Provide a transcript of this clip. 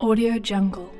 Audio Jungle.